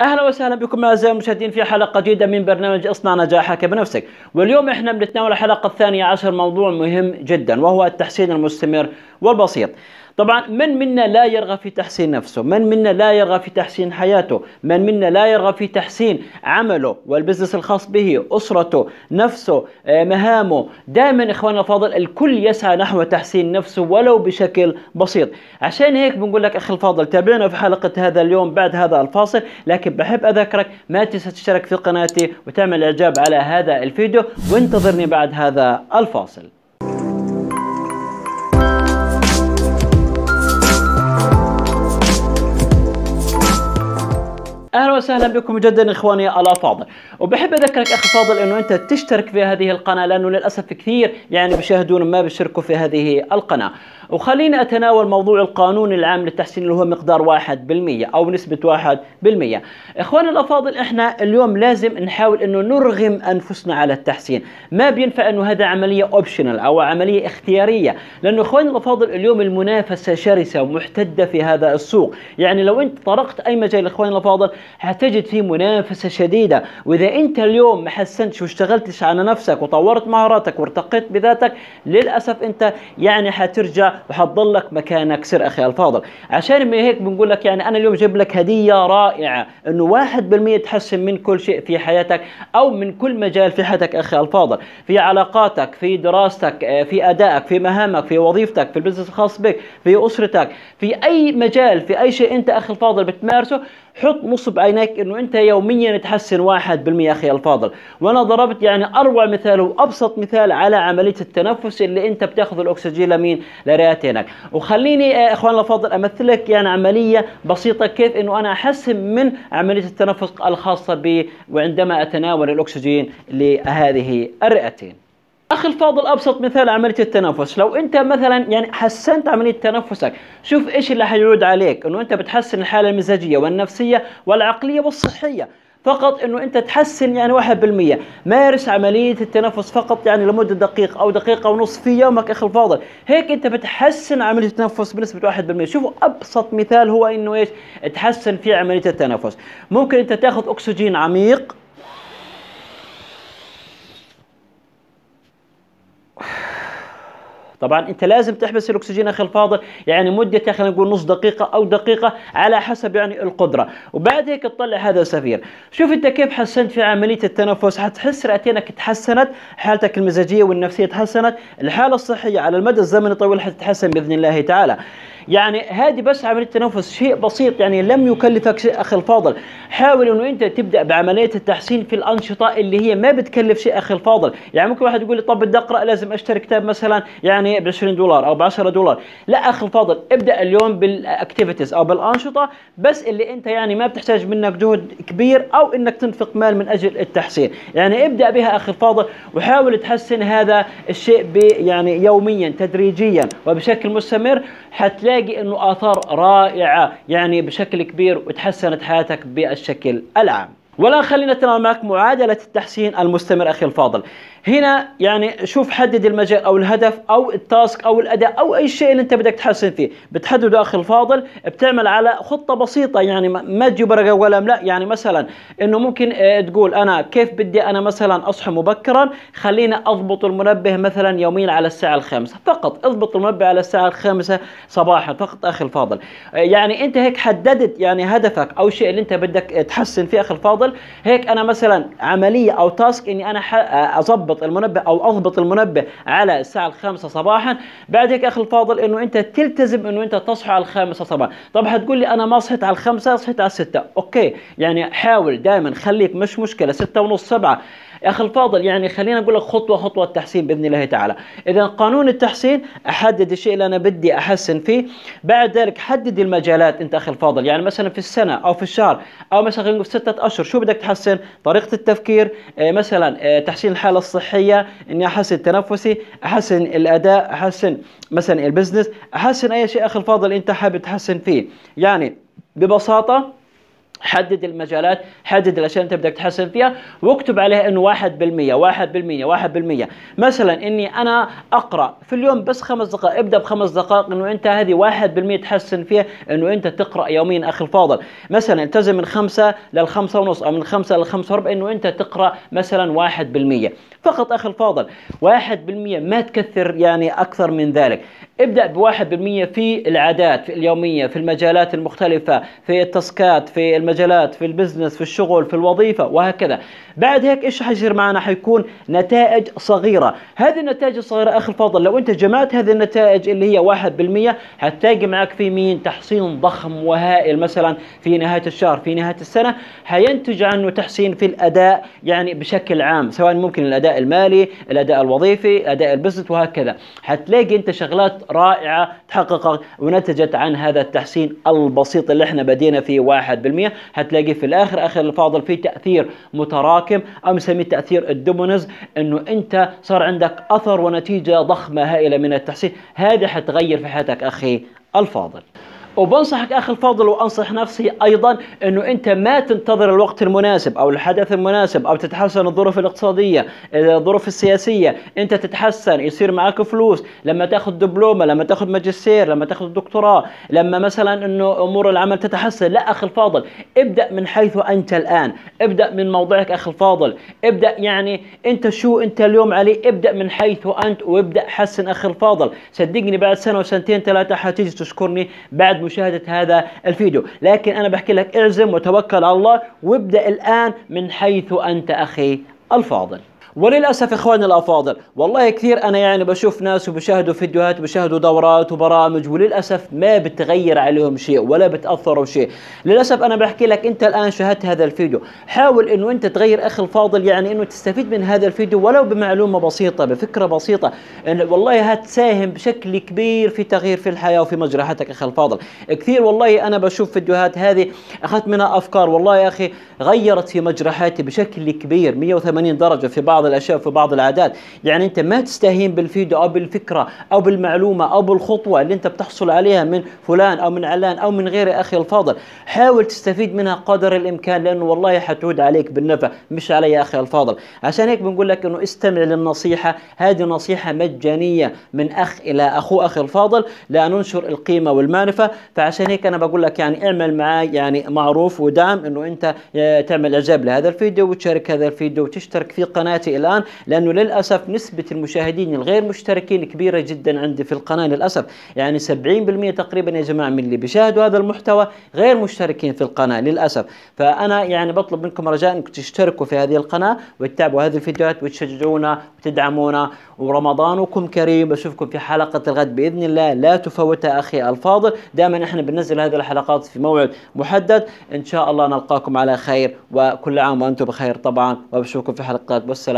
أهلا وسهلا بكم أعزائي المشاهدين في حلقة جديدة من برنامج اصنع نجاحك بنفسك واليوم إحنا بنتناول الحلقة الثانية عشر موضوع مهم جدا وهو التحسين المستمر والبسيط. طبعا من منا لا يرغب في تحسين نفسه؟ من منا لا يرغب في تحسين حياته؟ من منا لا يرغب في تحسين عمله والبزنس الخاص به أسرته نفسه آه، مهامه؟ دائما إخواننا الفاضل الكل يسعى نحو تحسين نفسه ولو بشكل بسيط. عشان هيك بنقول لك أخي الفاضل تابعنا في حلقة هذا اليوم بعد هذا الفاصل لكن بحب أذكرك ما تنسى تشترك في قناتي وتعمل إعجاب على هذا الفيديو وانتظرني بعد هذا الفاصل. أهلا وسهلا بكم مجددا إخواني الافاضل وبحب أذكرك أخي فاضل إنه أنت تشترك في هذه القناة لأنه للأسف كثير يعني بيشاهدون ما بيشتركوا في هذه القناة. وخليني أتناول موضوع القانون العام للتحسين اللي هو مقدار 1% أو نسبة 1% إخواني الأفاضل إحنا اليوم لازم نحاول إنه نرغم أنفسنا على التحسين. ما بينفع إنه هذا عملية اوبشنال أو عملية اختيارية لأنه إخواني الأفاضل اليوم المنافسة شرسة ومحتدة في هذا السوق. يعني لو أنت طرقت أي مجال إخواني الأفاضل حتجد فيه منافسة شديدة. وإذا أنت اليوم ما حسنتش واشتغلتش على نفسك وطورت مهاراتك وارتقيت بذاتك للأسف أنت يعني حترجع وحتضلك مكانك. سر أخي الفاضل. عشان ما هيك بنقول لك يعني أنا اليوم جايب لك هدية رائعة أنه واحد بالمية تحسن من كل شيء في حياتك أو من كل مجال في حياتك. أخي الفاضل في علاقاتك في دراستك آه، في أدائك في مهامك في وظيفتك في البزنس الخاص بك في أسرتك في أي مجال في أي شيء أنت أخي الفاضل بتمارسه حط نصب عينيك إنه أنت يوميا تحسن واحد بالمية أخي الفاضل. وأنا ضربت يعني أروع مثال وأبسط مثال على عملية التنفس اللي أنت بتأخذ الاكسجين لمين لرئتينك. وخليني آه، إخوان الفاضل امثل لك يعني عملية بسيطة كيف إنه أنا أحسن من عملية التنفس الخاصة بي وعندما أتناول الأكسجين لهذه الرئتين. أخي الفاضل ابسط مثال عملية التنفس. لو أنت مثلا يعني حسنت عملية تنفسك شوف إيش اللي حيعود عليك. إنه أنت بتحسن الحالة المزاجية والنفسية والعقلية والصحية. فقط إنه أنت تحسن يعني واحد بالمية. مارس عملية التنفس فقط يعني لمدة دقيقة أو دقيقة ونص في يومك أخي الفاضل. هيك أنت بتحسن عملية التنفس واحد بالمية. شوفوا أبسط مثال هو إنه إيش؟ تحسن في عملية التنفس. ممكن أنت تاخذ أكسجين عميق طبعا أنت لازم تحبس الأكسجين أخي الفاضل يعني مدة خلينا نقول نص دقيقة أو دقيقة على حسب يعني القدرة. وبعد هيك تطلع هذا السفير شوف أنت كيف حسنت في عملية التنفس حتحس رئتينك تحسنت حالتك المزاجية والنفسية تحسنت الحالة الصحية على المدى الزمني الطويل حتتحسن بإذن الله تعالى. يعني هذه بس عملية التنفس شيء بسيط يعني لم يكلفك شيء أخي الفاضل. حاول إنه أنت تبدأ بعملية التحسين في الأنشطة اللي هي ما بتكلف شيء أخي الفاضل. يعني ممكن واحد يقول لي طب بدي اقرا لازم أشتري كتاب مثلا يعني ب 20 دولار أو ب 10 دولار. لا أخي الفاضل ابدأ اليوم بالاكتيفيتيز أو بالأنشطة بس اللي أنت يعني ما بتحتاج منك جهد كبير أو إنك تنفق مال من أجل التحسين. يعني ابدأ بها أخي الفاضل وحاول تحسن هذا الشيء يعني يوميا تدريجيا وبشكل مستمر. حتلاقي إنه آثار رائعة يعني بشكل كبير وتحسنت حياتك بالشكل العام. ولا خلينا نتناول معك معادلة التحسين المستمر أخي الفاضل. هنا يعني شوف حدد المجال أو الهدف أو التاسك أو الأداء أو أي شيء اللي أنت بدك تحسن فيه. بتحدده أخي الفاضل بتعمل على خطة بسيطة يعني ما تجيب ورقة وقلم لا يعني مثلا إنه ممكن آه، تقول أنا كيف بدي أنا مثلا أصحى مبكرا؟ خلينا أضبط المنبه مثلا يوميا على الساعة الخامسة فقط. أضبط المنبه على الساعة الخامسة صباحا فقط أخي الفاضل. آه، يعني أنت هيك حددت يعني هدفك أو الشيء اللي أنت بدك تحسن فيه أخي الفاضل. هيك أنا مثلا عملية أو تاسك إني أنا آه، اضبط المنبه أو اضبط المنبه على الساعة الخامسة صباحا. بعد هيك أخي الفاضل إنه أنت تلتزم إنه أنت تصحى على الخامسة صباحا. طب حتقول لي أنا ما صحيت على الخامسة صحيت على الستة. أوكي يعني حاول دائما خليك مش مشكلة. ستة ونص سبعة. يا أخي الفاضل يعني خلينا نقول لك خطوة خطوة التحسين بإذن الله تعالى. إذا قانون التحسين أحدد الشيء اللي أنا بدي أحسن فيه بعد ذلك حدد المجالات. أنت أخي الفاضل يعني مثلا في السنة أو في الشهر أو مثلا خلينا في ستة أشهر شو بدك تحسن؟ طريقة التفكير آه، مثلا آه، تحسين الحالة الصحية إني أحسن تنفسي أحسن الأداء أحسن مثلا البزنس أحسن أي شيء أخي الفاضل أنت حابب تحسن فيه. يعني ببساطة حدد المجالات حدد الأشياء اللي أنت بدك تحسن فيها واكتب عليها إنه 1% 1% 1% مثلا إني أنا أقرأ في اليوم بس خمس دقائق ابدأ بخمس دقائق إنه أنت هذه 1% تحسن فيها إنه أنت تقرأ يوميا أخي الفاضل. مثلا التزم من خمسة للخمسة ونص أو من خمسة للخمسة وربع إنه أنت تقرأ مثلا 1% فقط أخي الفاضل 1% ما تكثر يعني أكثر من ذلك. ابدأ ب 1% في العادات في اليومية في المجالات المختلفة في التاسكات في المجالات في البزنس في الشغل في الوظيفة وهكذا. بعد هيك إيش حيصير معنا؟ حيكون نتائج صغيرة. هذه النتائج الصغيرة أخي الفاضل لو أنت جمعت هذه النتائج اللي هي 1% حتلاقي معك في مين؟ تحسين ضخم وهائل. مثلا في نهاية الشهر في نهاية السنة حينتج عنه تحسين في الأداء يعني بشكل عام سواء ممكن الأداء المالي الأداء الوظيفي الاداء البزنس وهكذا. حتلاقي أنت شغلات رائعة تحقق ونتجت عن هذا التحسين البسيط اللي إحنا بدينا فيه 1% حتلاقي في الآخر أخي الفاضل في تأثير متراكم. أو نسميه تأثير الدومينوز؟ إنه أنت صار عندك أثر ونتيجة ضخمة هائلة من التحسين. هذه حتغير في حياتك أخي الفاضل. وبنصحك أخي الفاضل وأنصح نفسي أيضا إنه أنت ما تنتظر الوقت المناسب أو الحدث المناسب أو تتحسن الظروف الاقتصادية الظروف السياسية. أنت تتحسن يصير معك فلوس. لما تأخذ دبلومة لما تأخذ ماجستير لما تأخذ دكتوراه لما مثلا إنه أمور العمل تتحسن. لا أخي الفاضل ابدأ من حيث أنت الآن. ابدأ من موضعك أخي الفاضل. ابدأ يعني أنت شو أنت اليوم عليه. ابدأ من حيث أنت وابدأ حسن أخي الفاضل. صدقني بعد سنة وسنتين ثلاثة حتيجي تشكرني بعد مشاهدة هذا الفيديو. لكن أنا بحكي لك إعزم وتوكل على الله وابدأ الآن من حيث أنت أخي الفاضل. وللأسف إخواني الأفاضل والله كثير أنا يعني بشوف ناس وبشاهدوا فيديوهات وبشاهدوا دورات وبرامج وللأسف ما بتغير عليهم شيء ولا بتأثروا شيء. للأسف أنا بحكي لك أنت الآن شاهدت هذا الفيديو. حاول إنه أنت تغير أخي الفاضل يعني إنه تستفيد من هذا الفيديو ولو بمعلومة بسيطة بفكرة بسيطة. إن والله هتساهم بشكل كبير في تغيير في الحياة وفي مجرى حياتك أخي الفاضل. كثير والله أنا بشوف فيديوهات هذه أخذت منها أفكار والله يا أخي غيرت في مجرى حياتي بشكل كبير 180 درجة في بعض الأشياء في بعض العادات. يعني أنت ما تستهين بالفيديو أو بالفكرة أو بالمعلومة أو بالخطوة اللي أنت بتحصل عليها من فلان أو من علان أو من غيره أخي الفاضل. حاول تستفيد منها قدر الإمكان لأنه والله حتعود عليك بالنفع مش علي يا أخي الفاضل. عشان هيك بنقول لك إنه استمع للنصيحة. هذه نصيحة مجانية من أخ إلى أخو أخي الفاضل لا ننشر القيمة والمعرفة. فعشان هيك أنا بقول لك يعني اعمل معي يعني معروف ودعم إنه أنت تعمل إعجاب لهذا الفيديو وتشارك هذا الفيديو وتشترك في قناتي. الآن لأنه للأسف نسبة المشاهدين الغير مشتركين كبيرة جدا عندي في القناة للأسف. يعني 70% تقريبا يا جماعة من اللي بيشاهدوا هذا المحتوى غير مشتركين في القناة للأسف. فأنا يعني بطلب منكم رجاء أنكم تشتركوا في هذه القناة وتتابعوا هذه الفيديوهات وتشجعونا وتدعمونا. ورمضانكم كريم بشوفكم في حلقة الغد بإذن الله. لا تفوتها أخي الفاضل. دائما إحنا بننزل هذه الحلقات في موعد محدد. إن شاء الله نلقاكم على خير وكل عام وأنتم بخير طبعا. وبشوفكم في حلقات. والسلام